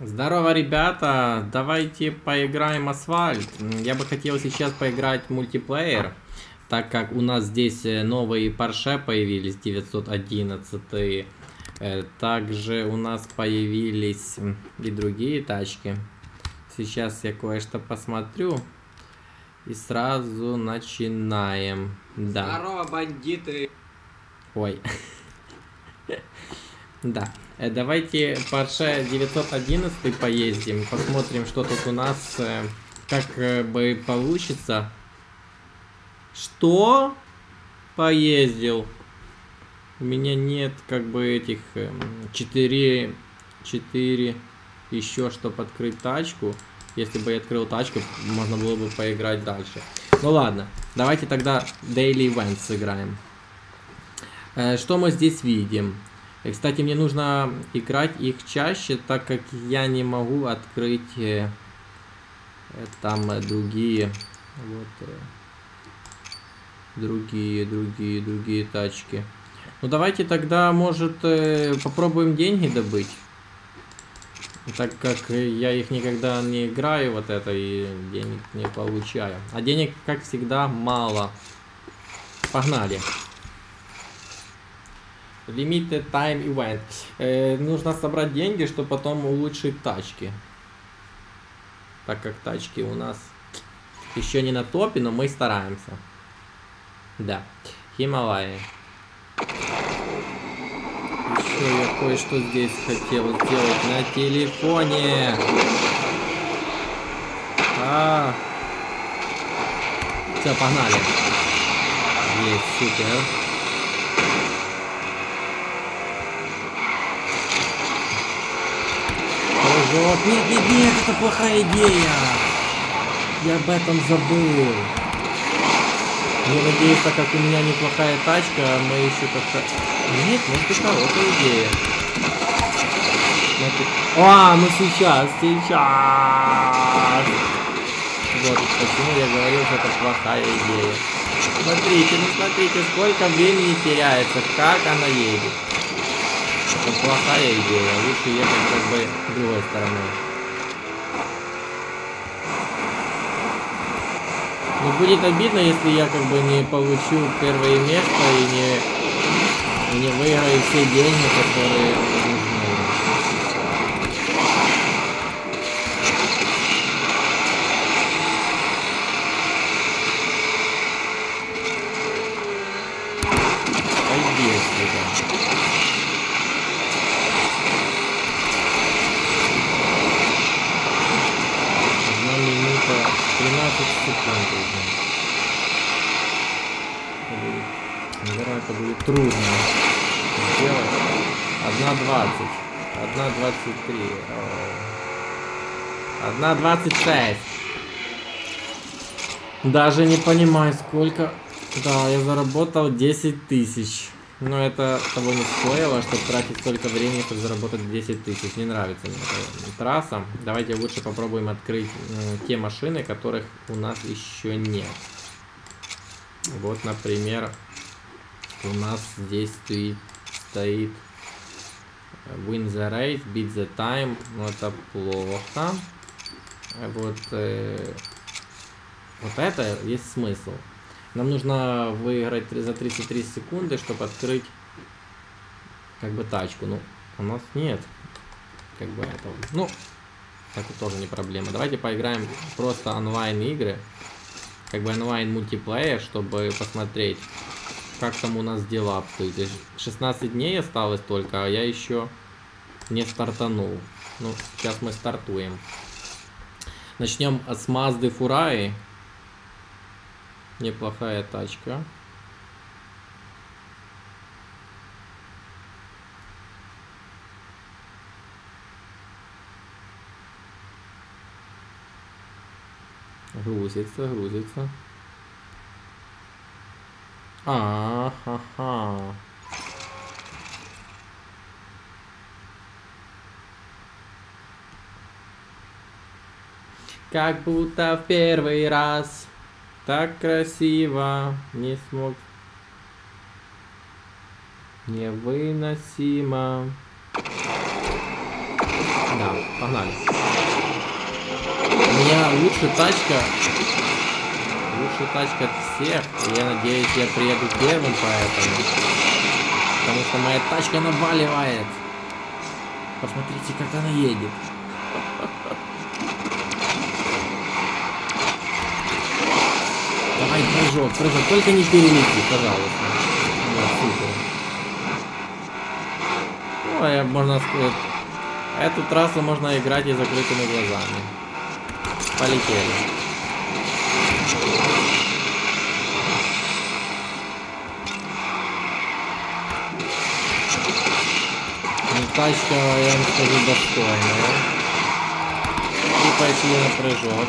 Здорово, ребята! Давайте поиграем асфальт. Я бы хотел сейчас поиграть в мультиплеер, так как у нас здесь э, новые Porsche появились, 911. Э, также у нас появились и другие тачки. Сейчас я кое-что посмотрю. И сразу начинаем. Да. Здорово, бандиты! Ой. Да. Э, давайте Porsche 911 поездим, посмотрим, что тут у нас, э, как э, бы получится. Что? Поездил. У меня нет, как бы, этих 4, 4 еще, чтобы открыть тачку. Если бы я открыл тачку, можно было бы поиграть дальше. Ну ладно, давайте тогда Daily Events сыграем. Что мы здесь видим? И, кстати, мне нужно играть их чаще, так как я не могу открыть э, там э, другие, вот, э, другие, другие, другие тачки. Ну давайте тогда, может, попробуем деньги добыть. Так как я их никогда не играю, вот это, и денег не получаю. А денег, как всегда, мало. Погнали. Limited Time Event. Э, нужно собрать деньги, чтобы потом улучшить тачки. Так как тачки у нас еще не на топе, но мы стараемся. Да. Хималаи. Еще я кое-что здесь хотел сделать на телефоне. А, Все, погнали. Есть, супер. Вот, нет, нет, нет, это плохая идея. Я об этом забыл. Я надеюсь, так как у меня неплохая тачка, мы еще как-то... Нет, может быть хорошая идея. А, ну сейчас, сейчас. Вот, почему я говорил, что это плохая идея. Смотрите, ну смотрите, сколько времени теряется, как она едет. Это плохая идея, лучше ехать как бы другой стороной. Но ну, будет обидно, если я как бы не получу первое место и не, не выиграю все деньги, которые трудно сделать. Одна двадцать. Одна двадцать три. Одна двадцать шесть. Даже не понимаю, сколько... Да, я заработал 10 тысяч. Но это того не стоило, чтобы тратить столько времени, чтобы заработать 10 тысяч. Не нравится мне эта трасса. Давайте лучше попробуем открыть э, те машины, которых у нас еще нет. Вот, например, у нас здесь стоит, стоит win the race, beat the time, но ну, это плохо. Вот, э, вот это есть смысл. Нам нужно выиграть за 33 секунды, чтобы открыть как бы тачку. Ну, у нас нет как бы этого. Ну, это тоже не проблема. Давайте поиграем просто онлайн игры. Как бы онлайн мультиплеер, чтобы посмотреть, как там у нас дела обстоят. 16 дней осталось только, а я еще не стартанул. Ну, сейчас мы стартуем. Начнем с Мазды Фураи. Неплохая тачка. Грузится, грузится. А, ха, ха. Как будто в первый раз так красиво не смог. Невыносимо. Да, погнали. У меня лучшая тачка. Лучшая тачка от всех. И я надеюсь, я приеду первым поэтому. Потому что моя тачка наваливает. Посмотрите, как она едет. Давай, прыжок, прыжок. Только не перелети, пожалуйста. Да, супер. Ну, я, можно сказать, эту трассу можно играть и закрытыми глазами. Полетели. Тачка, я вам скажу, достойная. И пошли на прыжок.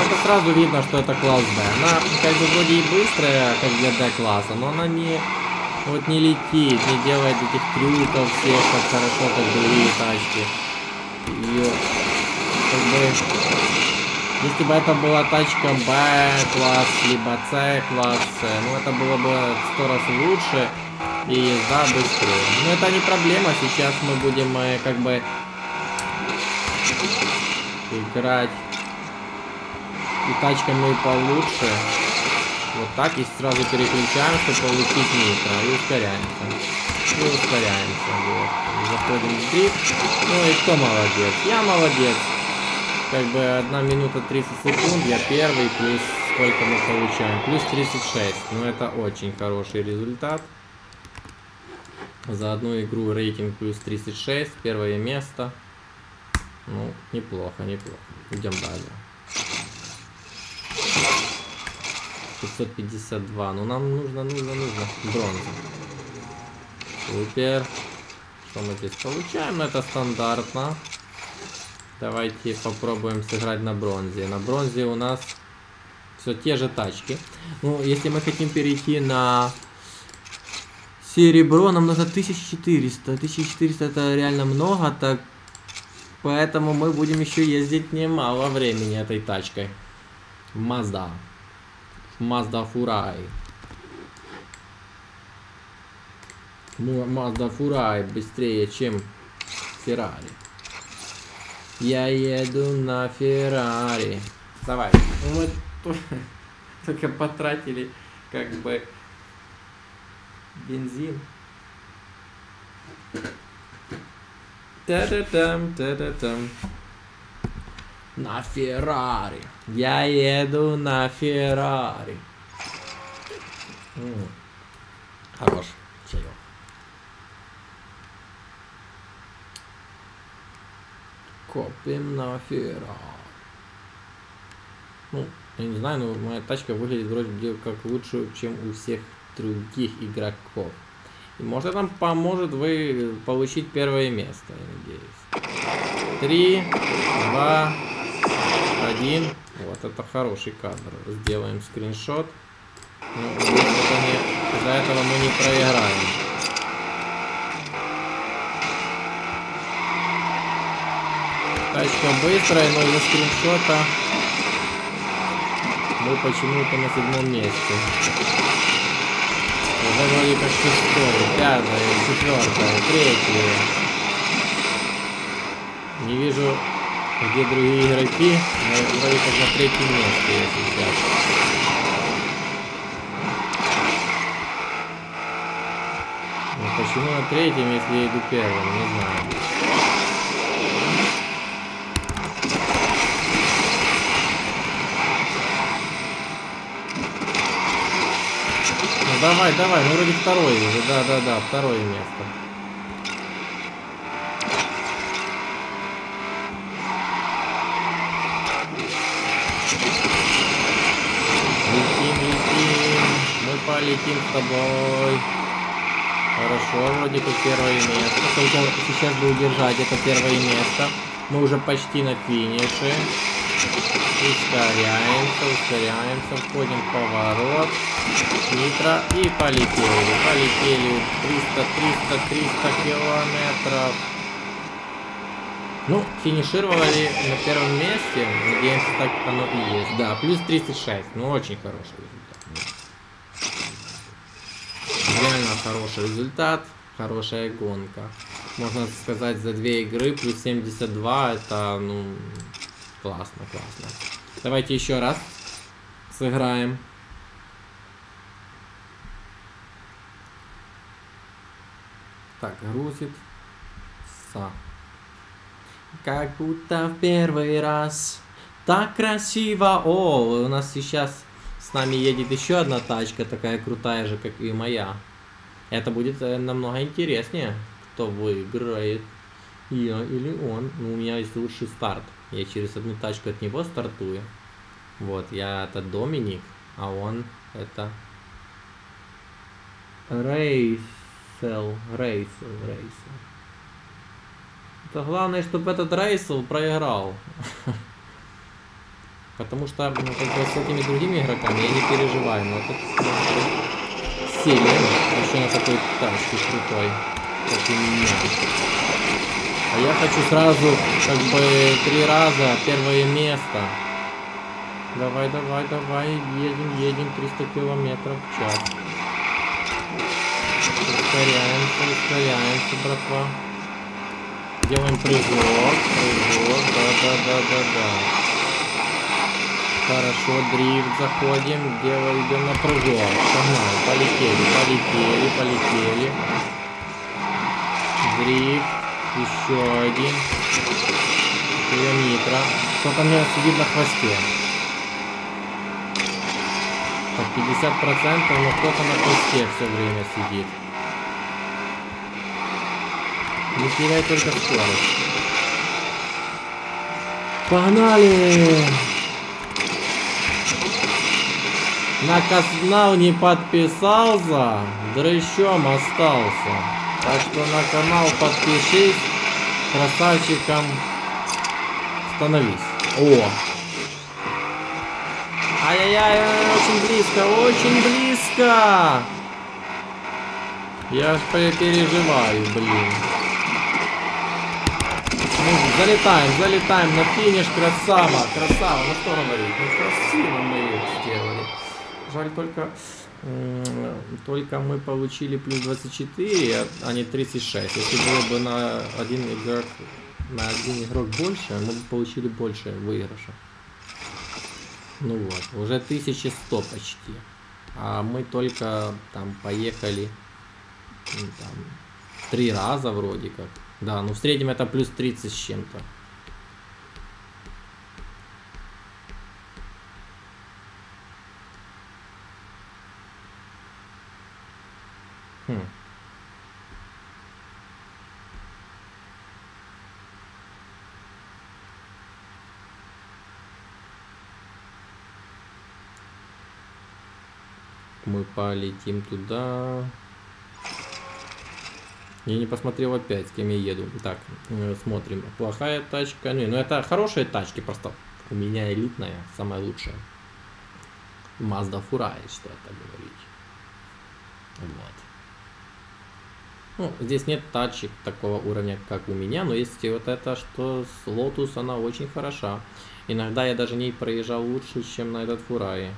Это сразу видно, что это класс Б. Она как бы вроде и быстрая, как для D-класса, но она не вот не летит, не делает этих трюков всех, как хорошо, как другие тачки. Ее как бы если бы это была тачка Б класс, либо С класс, ну это было бы сто раз лучше и езда быстрее. Но это не проблема, сейчас мы будем э, как бы играть и тачками получше. Вот так и сразу переключаем, чтобы получить нитро. И ускоряемся. И ускоряемся. Вот. Заходим в дрифт. Ну и кто молодец? Я молодец. Как бы 1 минута 30 секунд, я первый, плюс сколько мы получаем? Плюс 36. Ну это очень хороший результат. За одну игру рейтинг плюс 36, первое место. Ну, неплохо, неплохо. Идем далее. 552. Ну нам нужно, нужно, нужно бронза. Супер. Что мы здесь получаем? Это стандартно. Давайте попробуем сыграть на бронзе. На бронзе у нас все те же тачки. Ну, если мы хотим перейти на серебро, нам нужно 1400. 1400 это реально много, так поэтому мы будем еще ездить немало времени этой тачкой. Mazda. Mazda Furai. Mazda Furai быстрее, чем Ferrari. Я еду на Феррари. Давай. Мы только потратили как бы бензин. Та-да-там, та-да-там. На Феррари. Я еду на Феррари. Хорош. Чаек. Копим на Феррари. Ну, я не знаю, но моя тачка выглядит вроде как лучше, чем у всех других игроков. И может нам поможет вы получить первое место, я надеюсь. Три, два, один. Вот это хороший кадр. Сделаем скриншот. Ну, из-за этого мы не проиграем. Тачка быстрая, но из-за скриншота мы почему-то на седьмом месте. Уже вроде как шестой, пятое, четвертое, третье. Не вижу где другие игроки, но вроде как на третьем месте я сейчас. Но почему на третьем, если я иду первым, не знаю. Давай, давай, ну вроде второй уже, да-да-да, второе место. полетим с тобой. Хорошо, вроде как первое место. Только сейчас бы удержать это первое место. Мы уже почти на финише. Ускоряемся, ускоряемся, входим в поворот. Нитро и полетели. Полетели 300, 300, 300 километров. Ну, финишировали на первом месте. Надеемся, так оно и есть. Да, плюс 36. Ну, очень хороший реально хороший результат, хорошая гонка. можно сказать, за две игры плюс 72, это, ну, классно, классно. Давайте еще раз сыграем. Так, грузит. Са. Как будто в первый раз. Так красиво. О, у нас сейчас с нами едет еще одна тачка, такая крутая же, как и моя. Это будет э, намного интереснее, кто выиграет. Я или он. Ну, у меня есть лучший старт. Я через одну тачку от него стартую. Вот, я это Доминик, а он это Рейсел, Рейсел, Рейсел. Это главное, чтобы этот Рейсел проиграл. Потому что ну, как бы с этими другими игроками я не переживаю, но тут сильно, еще на такой тачке крутой, как у меня. А я хочу сразу как бы три раза первое место. Давай, давай, давай, едем, едем 300 километров в час. Ускоряемся, ускоряемся, братва. Делаем прыжок, прыжок, да-да-да-да-да. Хорошо, дрифт, заходим, делаем, идем на прыжок. Погнали, полетели, полетели, полетели. Дрифт, еще один. Километра. Кто-то меня сидит на хвосте. Так, 50%, но кто-то на хвосте все время сидит. Не теряй только скорость. Погнали! На канал не подписался, дрыщом остался. Так что на канал подпишись, красавчиком становись. О! Ай-яй-яй, очень близко, очень близко! Я аж переживаю, блин. Ну, залетаем, залетаем на финиш, красава, красава, ну что говорить, ну красиво мы сделали. Жаль только, только мы получили плюс 24, а не 36. Если было бы на один игрок, на один игрок больше, мы бы получили больше выигрыша. Ну вот, уже 1100 почти. А мы только там поехали там, три раза вроде как. Да, ну в среднем это плюс 30 с чем-то. Полетим туда. Я не посмотрел опять, с кем я еду. Так, э, смотрим. Плохая тачка. Ну, ну это хорошие тачки, просто у меня элитная, самая лучшая. Mazda Furai, что это говорить. Вот. Ну, здесь нет тачек такого уровня, как у меня, но есть вот это, что с Lotus она очень хороша. Иногда я даже не проезжал лучше, чем на этот Фурае.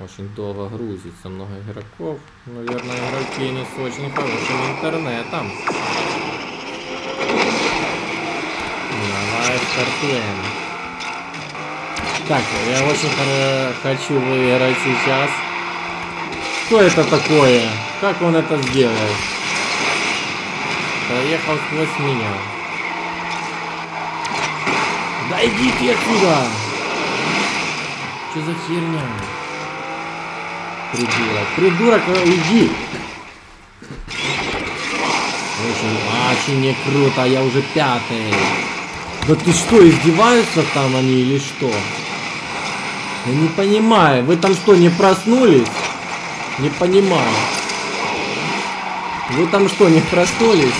Очень долго грузится, много игроков. Наверное, игроки не с очень хорошим интернетом. Давай стартуем. Так, я очень хочу выиграть сейчас. Что это такое? Как он это сделал? Проехал сквозь меня. Да идите отсюда! Что за херня? Придурок. Придурок, э, уйди. Очень, очень не круто, я уже пятый. Да ты что, издеваются там они или что? Я не понимаю, вы там что, не проснулись? Не понимаю. Вы там что, не проснулись?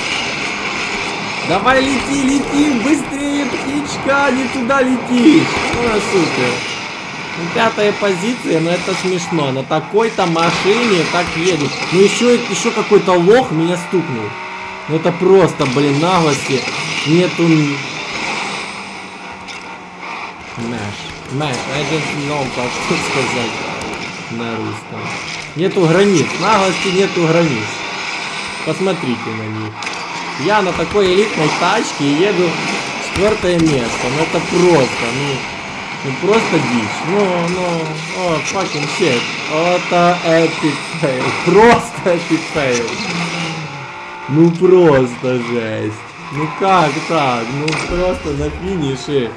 Давай лети, лети, быстрее, птичка, не туда летишь. Ну, супер. Ну, пятая позиция, но это смешно. На такой-то машине так едет. Ну еще, еще какой-то лох меня стукнул. Ну это просто, блин, наглости. Нету... Мэш. Мэш, I don't know, как тут сказать на русском. Нету границ. Наглости нету границ. Посмотрите на них. Я на такой элитной тачке еду четвертое место. Ну это просто, ну, ну просто дичь. Ну, ну, о, fucking shit. Это epic fail. Просто epic fail. Ну просто жесть. Ну как так? Ну просто на финише.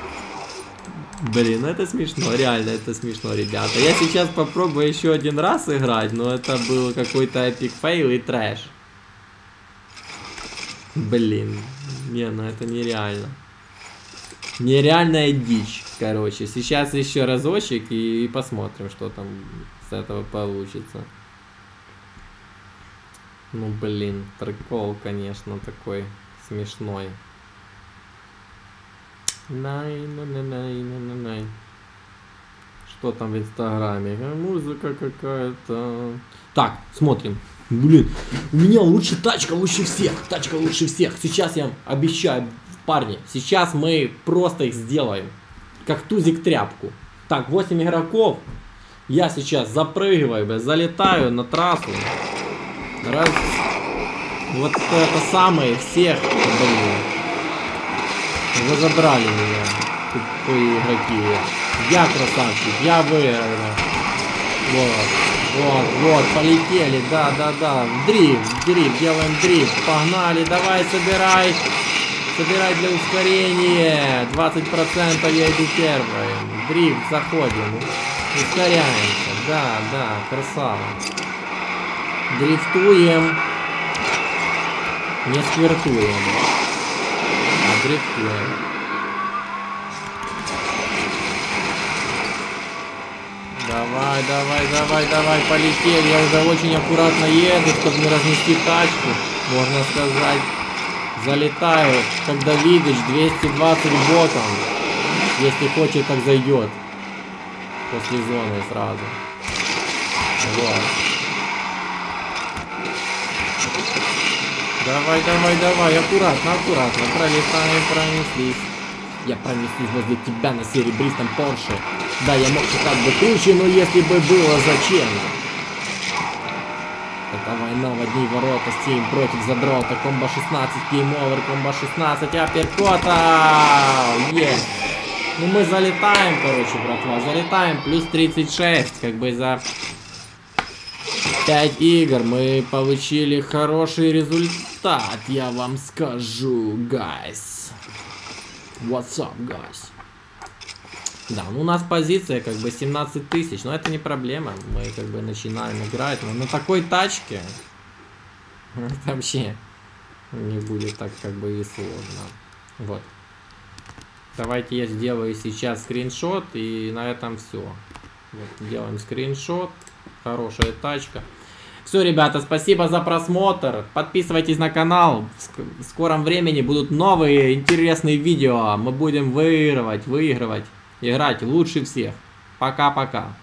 Блин, ну это смешно, реально это смешно, ребята. Я сейчас попробую еще один раз играть, но это был какой-то epic fail и трэш. Блин, не, ну это нереально. Нереальная дичь, короче. Сейчас еще разочек и, посмотрим, что там с этого получится. Ну блин, прикол, конечно, такой смешной. Най, най, най, най, най, най. Что там в инстаграме? Музыка какая-то. Так, смотрим. Блин, у меня лучше тачка лучше всех. Тачка лучше всех. Сейчас я обещаю, парни, сейчас мы просто их сделаем. Как тузик тряпку. Так, 8 игроков. Я сейчас запрыгиваю, залетаю на трассу. Раз. Вот это самое всех. Блин. Вы забрали меня, тупые игроки. Я красавчик, я выиграл. Вот, вот, вот, полетели, да, да, да. Дрифт, дрифт, делаем дрифт. Погнали, давай, собирай. Собирай для ускорения. 20% я иду первым. Дрифт, заходим. Ускоряемся. Да, да, красава. Дрифтуем. Не сквертуем. А дрифтуем. Давай, давай, давай, давай, полетели. Я уже очень аккуратно еду, чтобы не разнести тачку, можно сказать. Залетаю, как Давидыч, 220 ботом. Если хочет, так зайдет. После зоны сразу. Вот. Давай, давай, давай, аккуратно, аккуратно. Пролетаем, пронеслись. Я пронеслись возле тебя на серебристом Порше. Да, я мог считать бы круче, но если бы было, зачем? Это война в одни ворота, Steam против задрота, комбо 16, гейм овер, комбо 16, апперкота! Есть! Ну мы залетаем, короче, братва, залетаем, плюс 36, как бы за 5 игр мы получили хороший результат, я вам скажу, guys. What's up, guys? Да, ну у нас позиция как бы 17 тысяч, но это не проблема. Мы как бы начинаем играть, но на такой тачке вообще не будет так как бы и сложно. Вот. Давайте я сделаю сейчас скриншот и на этом все. Вот, делаем скриншот. Хорошая тачка. Все, ребята, спасибо за просмотр. Подписывайтесь на канал. В скором времени будут новые интересные видео. Мы будем выигрывать, выигрывать играть лучше всех. Пока-пока.